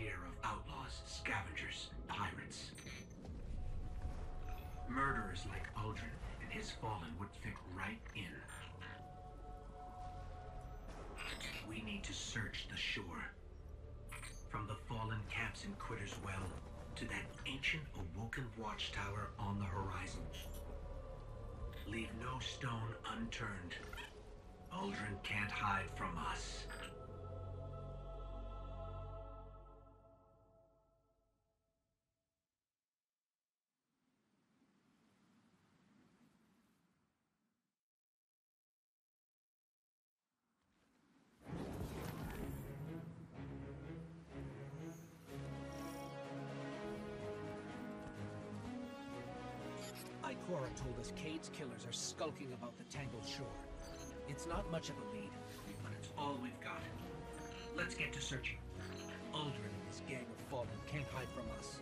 of outlaws, scavengers, pirates. Murderers like Uldren and his fallen would fit right in. We need to search the shore. From the fallen camps in Quitter's Well to that ancient awoken watchtower on the horizon. Leave no stone unturned. Uldren can't hide from us. Are skulking about the Tangled Shore. It's not much of a lead, But it's all we've got. Let's get to searching. Uldren and his gang of fallen can't hide from us.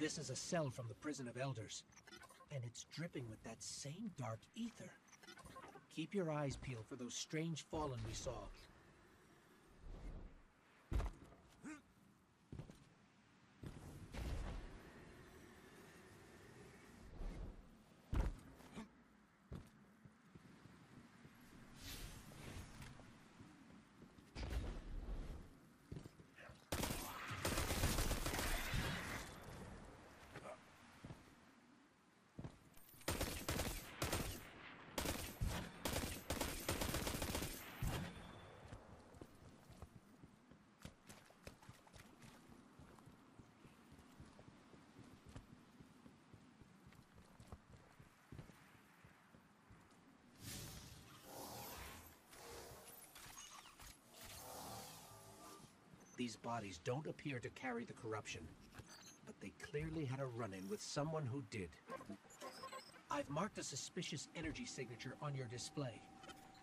This is a cell from the Prison of Elders, and it's dripping with that same dark ether. Keep your eyes peeled for those strange fallen we saw. These bodies don't appear to carry the corruption, but they clearly had a run-in with someone who did. I've marked a suspicious energy signature on your display.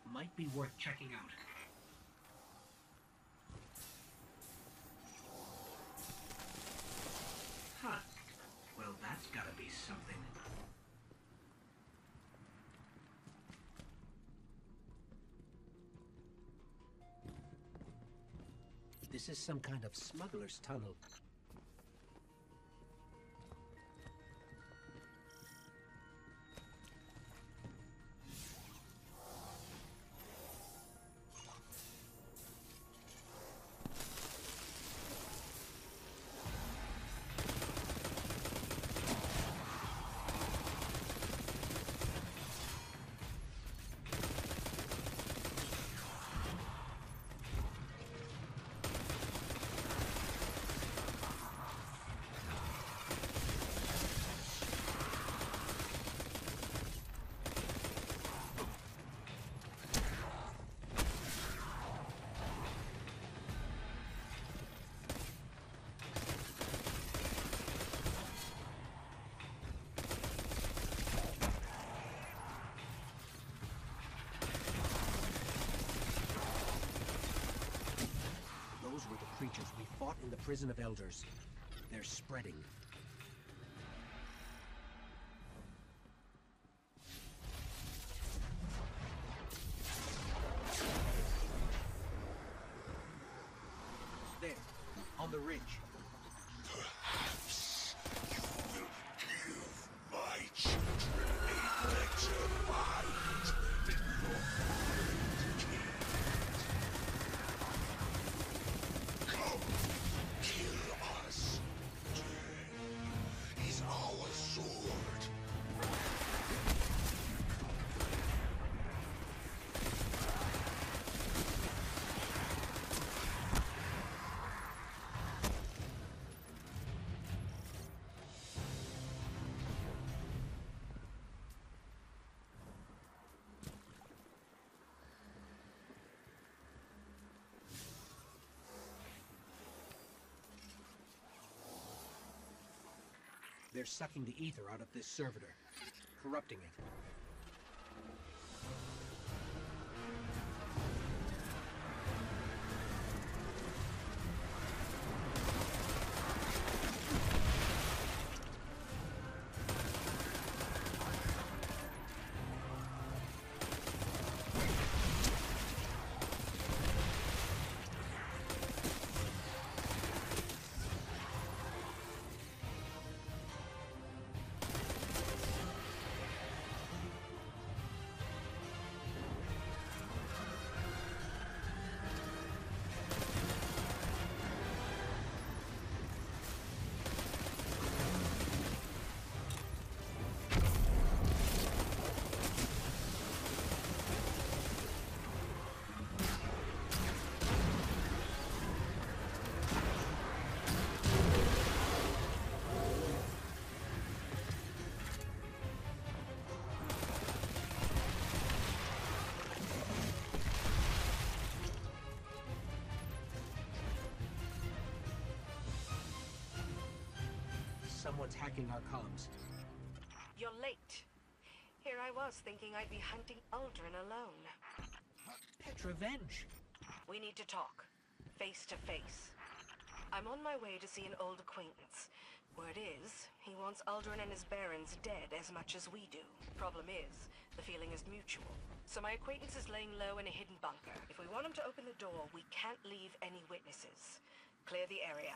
Might be worth checking out. Some kind of smuggler's tunnel. In the Prison of Elders. They're spreading. There, on the ridge. They're sucking the ether out of this servitor, corrupting it. Someone's hacking our comms. You're late. Here I was thinking I'd be hunting Uldren alone. Petra Venj! We need to talk. Face to face. I'm on my way to see an old acquaintance. Word is, he wants Uldren and his barons dead as much as we do. Problem is, the feeling is mutual. So my acquaintance is laying low in a hidden bunker. If we want him to open the door, we can't leave any witnesses. Clear the area.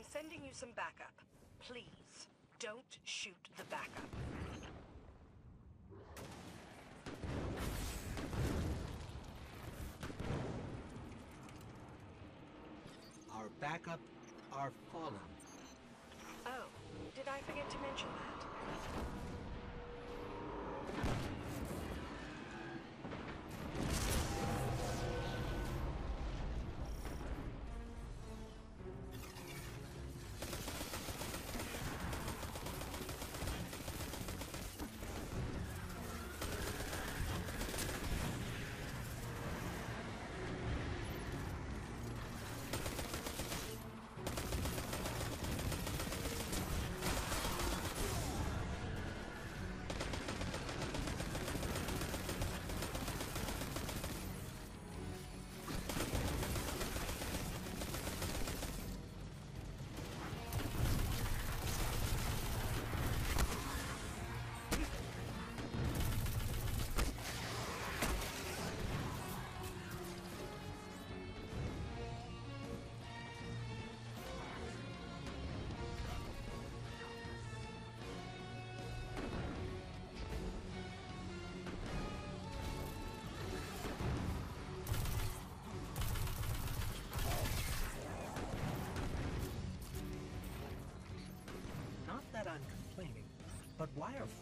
I'm sending you some backup. Please, don't shoot the backup. Our backup are fallen. Oh, did I forget to mention that?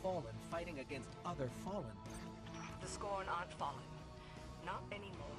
Fallen fighting against other Fallen? The Scorn aren't fallen. Not anymore.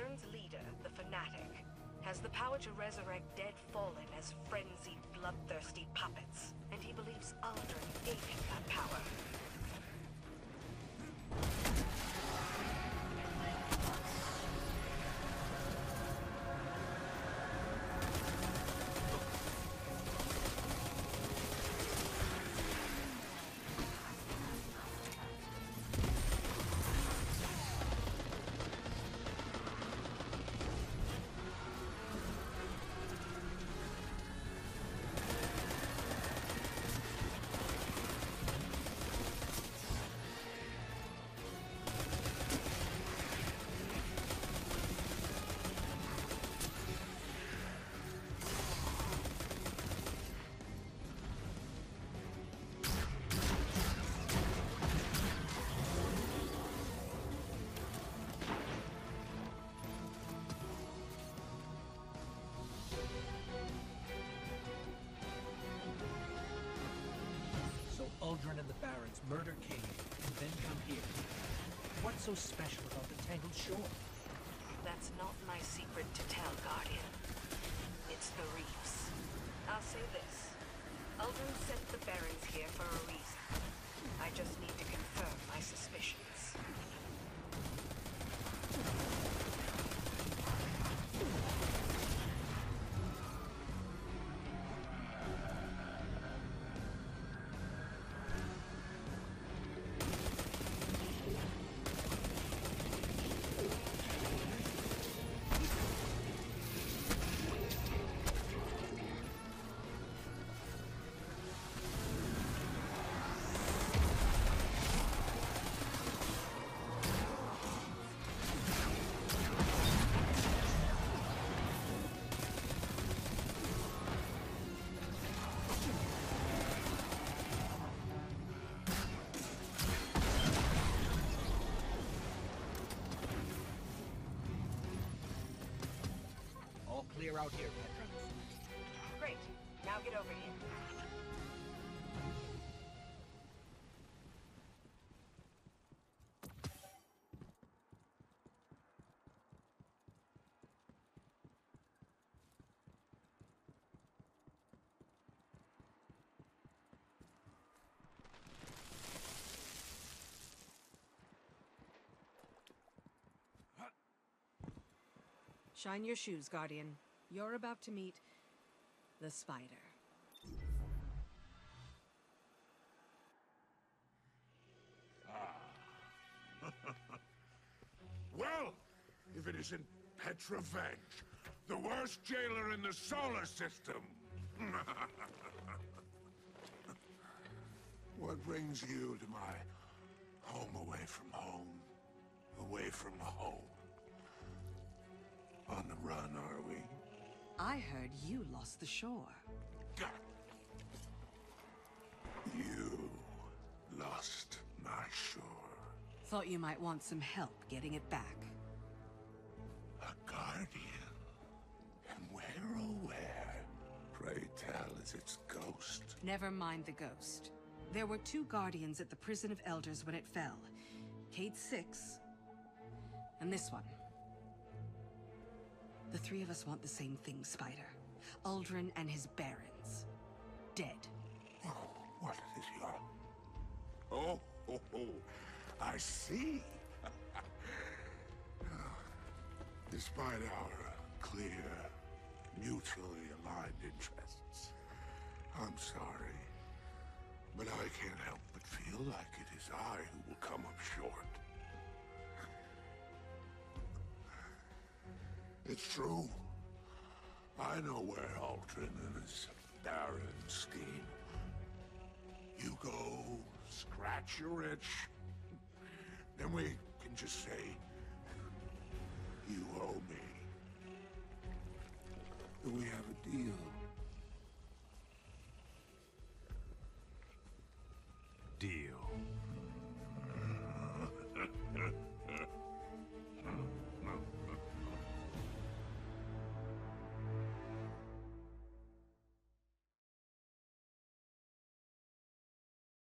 Baron's leader, the Fanatic, has the power to resurrect dead fallen as frenzied, bloodthirsty puppets. And he believes Uldren gave him that power. So Uldren and the Barons murder Cayde and then come here. What's so special about the Tangled Shore? That's not my secret to tell, Guardian. It's the reefs. I'll say this. Uldren sent the Barons here for a reason. I just need to confirm my suspicions. Clear out here, Petra. Great. Now get over here. Shine your shoes, Guardian. You're about to meet the spider. Ah. Well, if it isn't Petra Venj, the worst jailer in the solar system. what brings you to my home away from home? Away from home. On the run, are we? I heard you lost the shore. You lost my shore. Thought you might want some help getting it back. A guardian. And where, oh where, pray tell, is its ghost? Never mind the ghost. There were two guardians at the Prison of Elders when it fell. Cayde Six, and this one. The three of us want the same thing, Spider. Uldren and his barons. Dead. Oh, what is your... Oh, oh, oh, I see. Despite our clear, mutually aligned interests, I'm sorry, but I can't help but feel like it is I who will come up short. It's true. I know where Uldren and his Baron scheme. You go, scratch your itch. Then we can just say, you owe me. Do we have a deal?